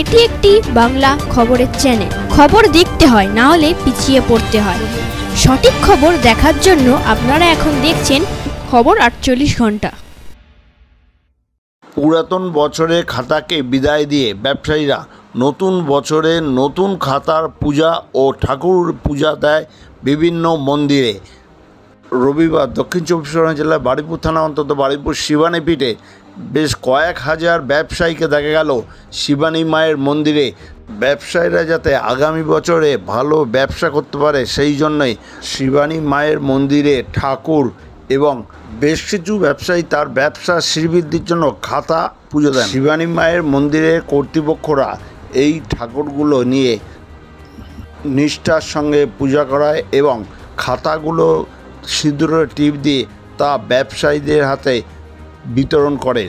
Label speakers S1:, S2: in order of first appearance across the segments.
S1: এটি একটি বাংলা খবরের চ্যানেল খবর দেখতে হয়, না হলে পিছিয়ে পড়তে হয়। সঠিক খবর দেখার জন্য আপনারা এখন দেখছেন খবর আটচল্লিশ ঘণ্টা।
S2: পুরাতন বছরে খাতাকে বিদায় দিয়ে ব্যবসায়ীরা নতুন বছরে নতুন খাতার পূজা ও ঠাকুর পূজা দেয় বিভিন্ন মন্দিরে। রবিবার দক্ষিণ চব্বিশ পরগনা জেলার বাড়িপুর থানা অন্তত বাড়িপুর শিবানী পীঠে বেশ কয়েক হাজার ব্যবসায়ীকে দেখা গেল শিবানী মায়ের মন্দিরে। ব্যবসায়ীরা যাতে আগামী বছরে ভালো ব্যবসা করতে পারে, সেই জন্যই শিবানী মায়ের মন্দিরে ঠাকুর এবং বেশ কিছু ব্যবসায়ী তার ব্যবসা শ্রীবৃদ্ধির জন্য খাতা পুজো দেন। শিবানী মায়ের মন্দিরের কর্তৃপক্ষরা এই ঠাকুরগুলো নিয়ে নিষ্ঠার সঙ্গে পূজা করায় এবং খাতাগুলো সিঁদুরের টিপ দিয়ে তা ব্যবসায়ীদের হাতে বিতরণ করে।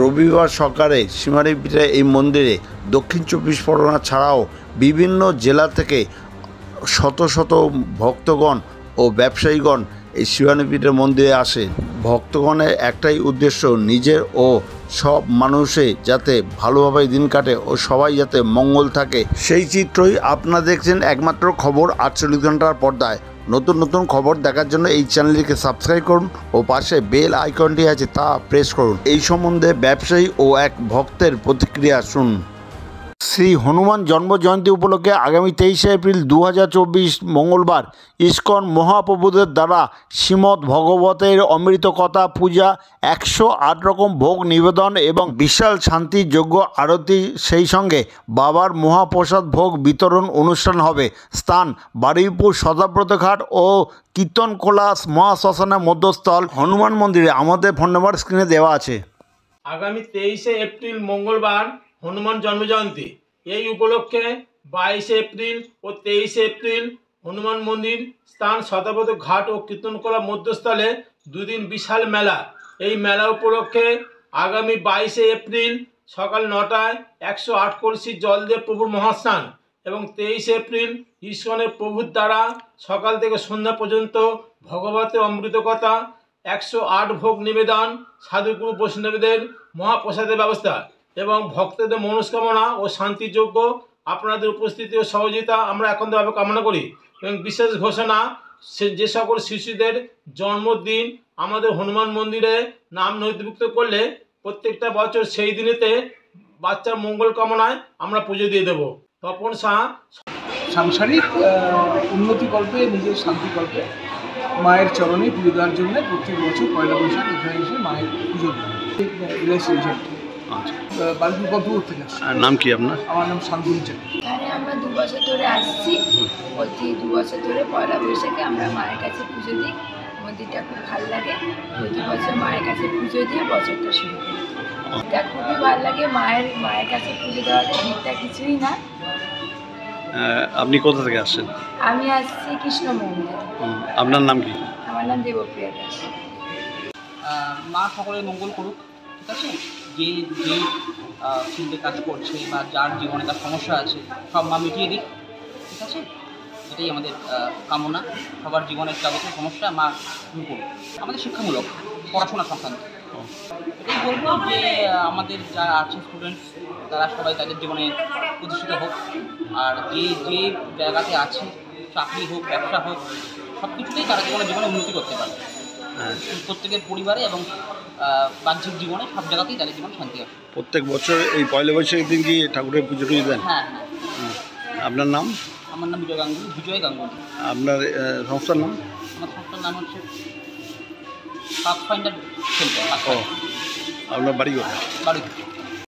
S2: রবিবার সকালে সীমারিপীঠে এই মন্দিরে দক্ষিণ চব্বিশ পরগনা ছাড়াও বিভিন্ন জেলা থেকে শত শত ভক্তগণ ও ব্যবসায়ীগণ এই শিবানীপীঠের মন্দিরে আসে। ভক্তগণের একটাই উদ্দেশ্য নিজের ও সব মানুষে যাতে ভালোভাবে দিন কাটে ও সবাই যাতে মঙ্গল থাকে। সেই চিত্রই আপনারা দেখছেন একমাত্র খবর আটচল্লিশ ঘণ্টার পর্দায়। নতুন নতুন খবর দেখার জন্য এই চ্যানেলটিকে সাবস্ক্রাইব করুন ও পাশে বেল আইকনটি আছে তা প্রেস করুন। এই সম্বন্ধে ব্যবসায়ী ও এক ভক্তের প্রতিক্রিয়া শুনুন। শ্রী হনুমান জন্ম জয়ন্তী উপলক্ষে আগামী তেইশে এপ্রিল দু হাজার চব্বিশ মঙ্গলবার ইস্কন মহাপ্রভুদের দ্বারা শ্রীমৎ ভগবতের অমৃত কথা পূজা একশো আট রকম ভোগ নিবেদন এবং বিশাল শান্তি যজ্ঞ আরতি সেই সঙ্গে বাবার মহাপ্রসাদ ভোগ বিতরণ অনুষ্ঠান হবে। স্থান বারুইপুর সদাব্রত ঘাট ও কীর্তনকোলা মহাশ্মশানের মধ্যস্থল। হনুমান মন্দিরে আমাদের ফোন নাম্বার স্ক্রিনে দেওয়া আছে।
S3: আগামী তেইশে এপ্রিল মঙ্গলবার হনুমান জন্মজয়ন্তী। এই উপলক্ষে বাইশে এপ্রিল ও তেইশে এপ্রিল হনুমান মন্দির স্থান শতাব্দ ঘাট ও কীর্তনকলা মধ্যস্থলে দুদিন বিশাল মেলা। এই মেলা উপলক্ষে আগামী বাইশে এপ্রিল সকাল নটায় একশো আট কলসি জল দিয়ে প্রভুর মহাস্নান এবং তেইশে এপ্রিল ইস্কনের প্রভুর দ্বারা সকাল থেকে সন্ধ্যা পর্যন্ত ভগবতের অমৃত কথা একশো আট ভোগ নিবেদন, সাধুগুরু বৈষ্ণবীদের মহাপ্রসাদের ব্যবস্থা। এবং ভক্তদের মনস্কামনা ও শান্তিযোগ্য আপনাদের উপস্থিতি ও সহযোগিতা আমরা একান্তভাবে কামনা করি। এবং বিশেষ ঘোষণা যে সকল শিশুদের জন্মদিন আমাদের হনুমান মন্দিরে নাম নথিভুক্ত করলে প্রত্যেকটা বছর সেই দিনেতে বাচ্চার মঙ্গল কামনায় আমরা পুজো দিয়ে দেবো। তপন শাহ
S4: সাংসারিক আহ, উন্নতিকল্পে নিজের শান্তিকল্পে মায়ের চরণে পুজো দেওয়ার জন্য প্রত্যেক বছর পয়লা বৈশাখ এখানে এসে মায়ের পুজো দেয়। বালপুর থেকে
S2: নাম কি আপনার?
S4: আমার নাম শান্তনু
S5: এখানে আমরা দু বছর ধরে আসছি। প্রতি দু বছর ধরে পয়লা বৈশাখে আমরা মায়ের কাছে পুজো দিই। মন্দিরটা খুব ভালো লাগে। প্রতি বছর মায়ের কাছে পুজো দিয়ে বছরটা শুরু করি। এটা খুবই ভালো লাগে। মায়ের মায়ের কাছে পুজো দেওয়াতে ভিড়টা কিছুই না।
S2: আপনি কোথা থেকে আসছেন?
S5: আমি আসছি কৃষ্ণ মন্দির।
S2: আপনার নাম কি?
S5: আমার নাম দেবপ্রিয়া দাস।
S6: মা সকলের মঙ্গল করুক। ঠিক আছে? যে যে ফিল্ডে কাজ করছে বা যার জীবনে তার সমস্যা আছে, সব মা মিটিয়ে দিক, ঠিক আছে? এটাই আমাদের কামনা। সবার জীবনের যাবতীয় সমস্যা মা দূর আমাদের শিক্ষামূলক, পড়াশোনা সংক্রান্ত। এটাই বলব যে, আমাদের যারা আছে স্টুডেন্টস তারা সবাই তাদের জীবনে প্রতিষ্ঠিত হোক। আর যে যে জায়গাতে আছে, চাকরি হোক, ব্যবসা হোক সব কিছুতেই তারা জীবনে জীবনে উন্নতি করতে পারে। প্রত্যেকের পরিবারে এবং বাহ্যিক জীবনে সব জায়গাতেই তাদের জীবন শান্তি আসে
S2: প্রত্যেক বছর এই পয়লা বৈশাখের দিন কি ঠাকুরের পুজো টুজো দেন?
S6: হ্যাঁ হ্যাঁ।
S2: আপনার নাম?
S6: আমার নাম বিজয় গাঙ্গুলি বিজয় গাঙ্গুলি।
S2: আপনার সংস্থার নাম?
S6: আমার সংস্থার নাম হচ্ছে পাথফাইন্ডার সেন্টার
S2: আপনার বাড়ি কোথায়?
S6: বাড়ি